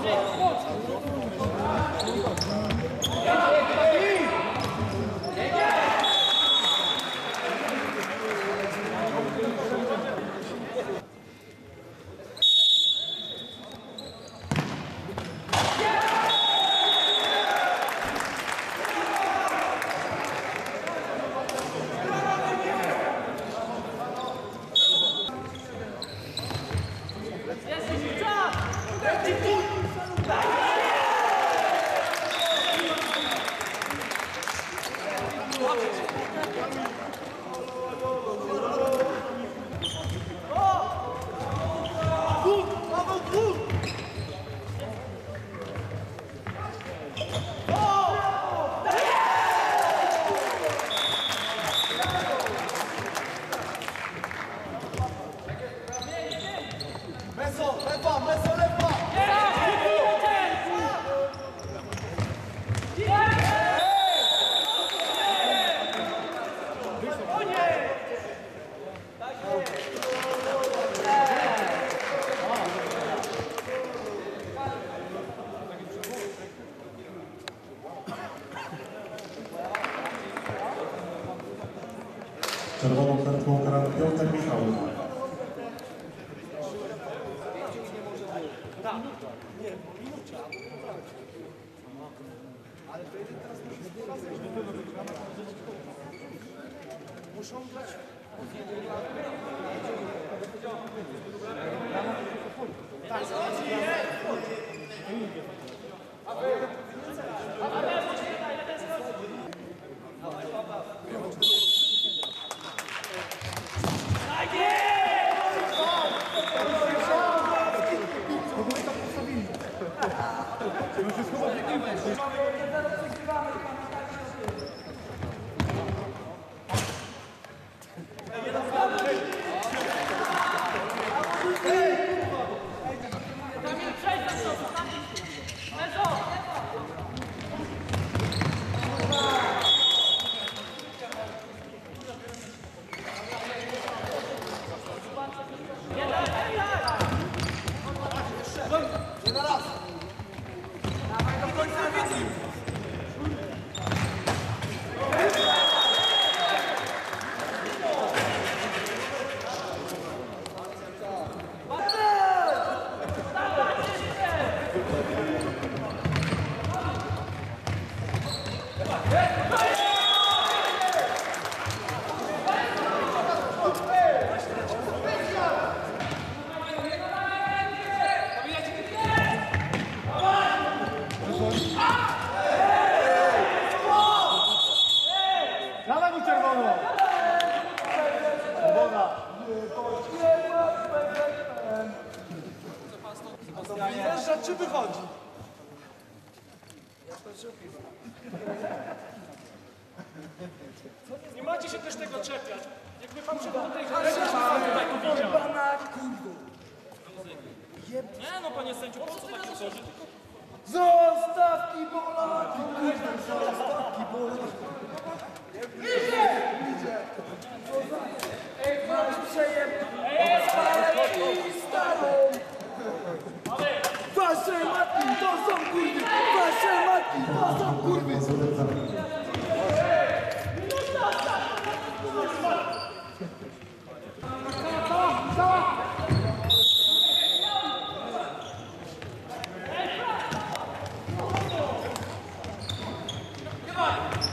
Thank you. Czerwoną kartką karany Piotr Michał. Yeah. Wjeżdża czy wychodzi? Nie macie się też tego czepiać. Jakby pan szedł do tej hali, to pan tutaj to widział. Nie no, panie sędziu, po co takie coś? Zostawki bolaki! Kurde, zostawki bolaki! Idzie! Idzie! Ej, masz przejeb! Spalę i starą! Wasze matki to są kurwy! Wasze matki to są kurwy! Panowie! Wszystko